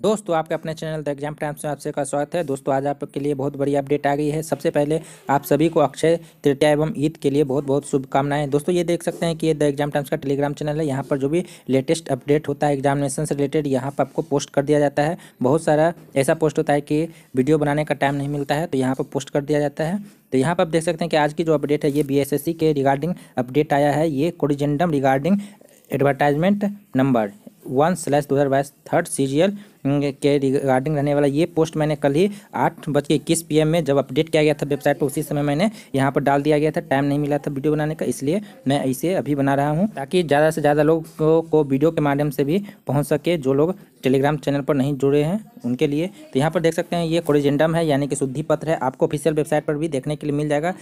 दोस्तों, आपके अपने चैनल द एग्ज़ाम टाइम्स में आपसे का स्वागत है। दोस्तों, आज आपके लिए बहुत बड़ी अपडेट आ गई है। सबसे पहले आप सभी को अक्षय तृतीया एवं ईद के लिए बहुत बहुत शुभकामनाएँ। दोस्तों, ये देख सकते हैं कि ये द एग्ज़ाम टाइम्स का टेलीग्राम चैनल है। यहाँ पर जो भी लेटेस्ट अपडेट होता है एग्जामिनेशन से रिलेटेड यहाँ पर आपको पोस्ट कर दिया जाता है। बहुत सारा ऐसा पोस्ट होता है कि वीडियो बनाने का टाइम नहीं मिलता है तो यहाँ पर पोस्ट कर दिया जाता है। तो यहाँ पर आप देख सकते हैं कि आज की जो अपडेट है, ये बीएसएससी के रिगार्डिंग अपडेट आया है। ये corrigendum regarding advertisement number one slash दो हज़ार बाईस थर्ड सी के रिगार्डिंग रहने वाला ये पोस्ट मैंने कल ही आठ बज के इक्कीस पी में जब अपडेट किया गया था वेबसाइट पर उसी समय मैंने यहाँ पर डाल दिया गया था। टाइम नहीं मिला था वीडियो बनाने का, इसलिए मैं इसे अभी बना रहा हूँ। ताकि ज़्यादा से ज़्यादा लोग को वीडियो के माध्यम से भी पहुँच सके जो लोग टेलीग्राम चैनल पर नहीं जुड़े हैं उनके लिए। तो यहाँ पर देख सकते हैं, ये कोरिजेंडम है, यानी कि शुद्धि पत्र है। आपको ऑफिशियल वेबसाइट पर भी देखने के लिए मिल जाएगा।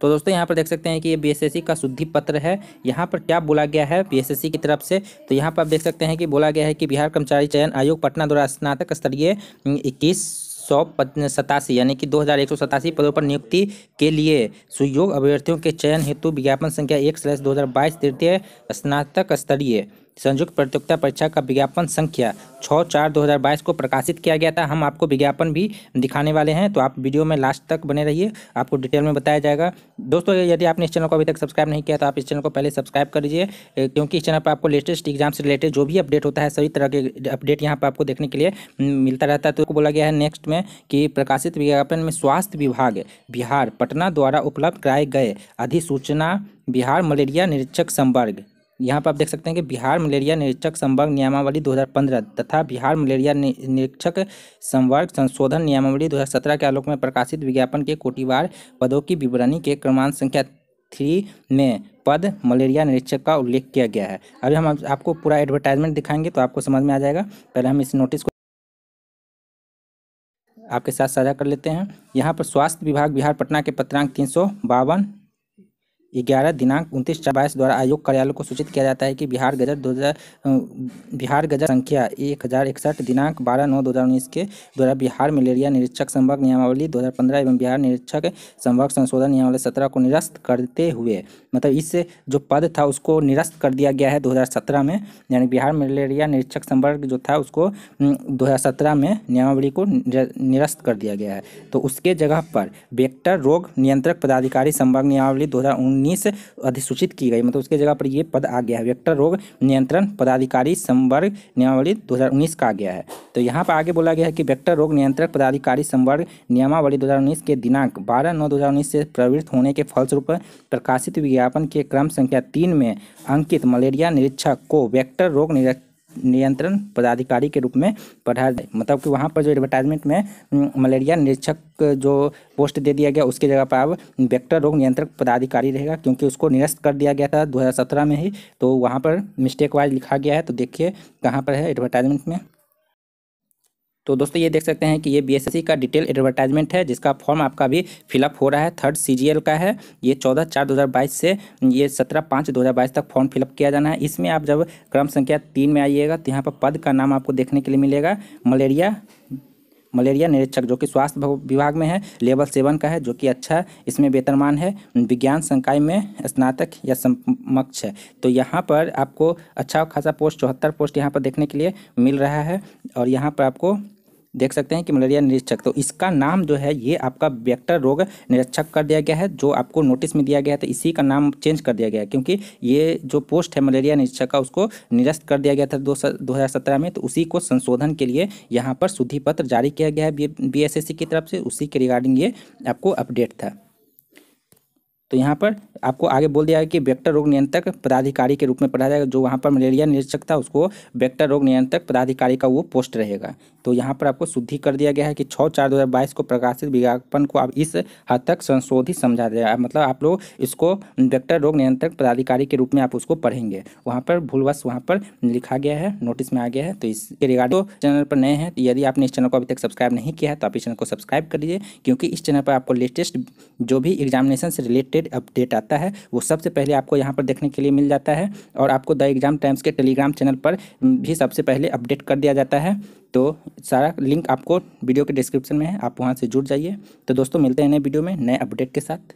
तो दोस्तों, यहाँ पर देख सकते हैं कि ये बीएसएससी का शुद्धि पत्र है। यहाँ पर क्या बोला गया है बीएसएससी की तरफ़ से? तो यहाँ पर आप देख सकते हैं कि बोला गया है कि बिहार कर्मचारी चयन आयोग पटना द्वारा स्नातक स्तरीय इक्कीस सौ सतासी, यानी कि दो हज़ार एक सौ सतासी पदों पर नियुक्ति के लिए सुयोग अभ्यर्थियों के चयन हेतु विज्ञापन संख्या एक स्लैश दो हज़ार बाईस तृतीय स्नातक स्तरीय। संयुक्त प्रतियोगिता परीक्षा का विज्ञापन संख्या छः चार दो हज़ार बाईस को प्रकाशित किया गया था। हम आपको विज्ञापन भी दिखाने वाले हैं तो आप वीडियो में लास्ट तक बने रहिए। आपको डिटेल में बताया जाएगा। दोस्तों, यदि आपने इस चैनल को अभी तक सब्सक्राइब नहीं किया तो आप इस चैनल को पहले सब्सक्राइब कर लीजिए क्योंकि इस चैनल पर आपको लेटेस्ट एग्ज़ाम से रिलेटेड जो भी अपडेट होता है, सभी तरह के अपडेट यहाँ पर आपको देखने के लिए मिलता रहता है। तो बोला गया है नेक्स्ट में कि प्रकाशित विज्ञापन में स्वास्थ्य विभाग, बिहार, पटना द्वारा उपलब्ध कराए गए अधिसूचना, बिहार मलेरिया निरीक्षक संवर्ग। यहाँ पर आप देख सकते हैं कि बिहार मलेरिया निरीक्षक संवर्ग नियमावली 2015 तथा बिहार मलेरिया निरीक्षक संवर्ग संशोधन नियमावली 2017 के आलोक में प्रकाशित विज्ञापन के कोटिवार पदों की विवरणी के क्रमांक संख्या थ्री में पद मलेरिया निरीक्षक का उल्लेख किया गया है। अभी हम आपको पूरा एडवर्टाइजमेंट दिखाएँगे तो आपको समझ में आ जाएगा। पहले हम इस नोटिस को आपके साथ साझा कर लेते हैं। यहाँ पर स्वास्थ्य विभाग बिहार पटना के पत्रांक तीन सौ बावन ग्यारह दिनांक उनतीस चार बाईस द्वारा आयोग कार्यालय को सूचित किया जाता है कि बिहार गजट दो हज़ार बिहार गजट संख्या एक हज़ार इकसठ दिनांक बारह नौ दो हज़ार उन्नीस के द्वारा बिहार मलेरिया निरीक्षक संवर्ग नियमावली दो हज़ार पंद्रह एवं बिहार निरीक्षक संवर्ग संशोधन नियमावली सत्रह को निरस्त करते हुए मतलब इस जो पद था उसको निरस्त कर दिया गया है दो हज़ार सत्रह में, यानी बिहार मलेरिया निरीक्षक संवर्ग जो था उसको दो हज़ार सत्रह में नियमावली को निरस्त कर दिया गया है। तो उसके जगह पर वेक्टर रोग नियंत्रक पदाधिकारी संवर्ग नियमावली दो हज़ार उन्नीस अधिसूचित की गई। मतलब उसके जगह पर ये पद आ गया है। वेक्टर रोग नियंत्रण पदाधिकारी संवर्ग नियमावली 2019 का आ गया है। तो यहाँ पर आगे बोला गया है कि वेक्टर रोग नियंत्रक पदाधिकारी संवर्ग नियमावली 2019 के दिनांक बारह नौ दो से प्रवृत्त होने के फलस्वरूप प्रकाशित विज्ञापन के क्रम संख्या तीन में अंकित मलेरिया निरीक्षक को वेक्टर रोग नियंत्रण पदाधिकारी के रूप में पढ़ा मतलब कि वहाँ पर जो एडवर्टाइजमेंट में मलेरिया निरीक्षक जो पोस्ट दे दिया गया, उसकी जगह पर अब वेक्टर रोग नियंत्रक पदाधिकारी रहेगा, क्योंकि उसको निरस्त कर दिया गया था 2017 में ही। तो वहाँ पर मिस्टेक वाइज लिखा गया है तो देखिए कहाँ पर है एडवर्टाइजमेंट में। तो दोस्तों ये देख सकते हैं कि ये बीएसएससी का डिटेल एडवर्टाइजमेंट है, जिसका फॉर्म आपका भी फिलअप हो रहा है थर्ड सीजीएल का है। ये चौदह चार दो से, ये सत्रह पाँच दो तक फॉर्म फिलअप किया जाना है। इसमें आप जब क्रम संख्या तीन में आइएगा तो यहाँ पर पद का नाम आपको देखने के लिए मिलेगा। मलेरिया मलेरिया निरीक्षक, जो कि स्वास्थ्य विभाग में है, लेवल सेवन का है, जो कि अच्छा इसमें वेतनमान है, विज्ञान संकाय में स्नातक या समक्ष है। तो यहाँ पर आपको अच्छा खासा पोस्ट चौहत्तर पोस्ट यहाँ पर देखने के लिए मिल रहा है। और यहाँ पर आपको देख सकते हैं कि मलेरिया निरीक्षक। तो इसका नाम जो है, ये आपका वेक्टर रोग निरीक्षक कर दिया गया है, जो आपको नोटिस में दिया गया है तो इसी का नाम चेंज कर दिया गया है, क्योंकि ये जो पोस्ट है मलेरिया निरीक्षक का, उसको निरस्त कर दिया गया था दो हज़ार में तो उसी को संशोधन के लिए यहाँ पर शुद्धि पत्र जारी किया गया है बी की तरफ़ से, उसी के रिगार्डिंग ये आपको अपडेट था। तो यहाँ पर आपको आगे बोल दिया है कि वेक्टर रोग नियंत्रक पदाधिकारी के रूप में पढ़ा जाएगा, जो वहाँ पर मलेरिया निरीक्षक था, उसको वेक्टर रोग नियंत्रक पदाधिकारी का वो पोस्ट रहेगा। तो यहाँ पर आपको शुद्धि कर दिया गया है कि छः चार दो को प्रकाशित विज्ञापन को आप इस हद तक संशोधित समझा दिया मतलब आप लोग इसको वेक्टर रोग नियंत्रक पदाधिकारी के रूप में आप उसको पढ़ेंगे। वहाँ पर भूलवश वहाँ पर लिखा गया है नोटिस में आ गया है। तो इसके रिगार्डिंग तो चैनल पर नए हैं। तो यदि आपने इस चैनल को अभी तक सब्सक्राइब नहीं किया है तो आप इस चैनल को सब्सक्राइब कर लीजिए, क्योंकि इस चैनल पर आपको लेटेस्ट जो भी एग्जामिनेशन से रिलेटेड अपडेट आता है, वो सबसे पहले आपको यहाँ पर देखने के लिए मिल जाता है और आपको द एग्ज़ाम टाइम्स के टेलीग्राम चैनल पर भी सबसे पहले अपडेट कर दिया जाता है। तो सारा लिंक आपको वीडियो के डिस्क्रिप्शन में है, आप वहाँ से जुड़ जाइए। तो दोस्तों, मिलते हैं नए वीडियो में नए अपडेट के साथ।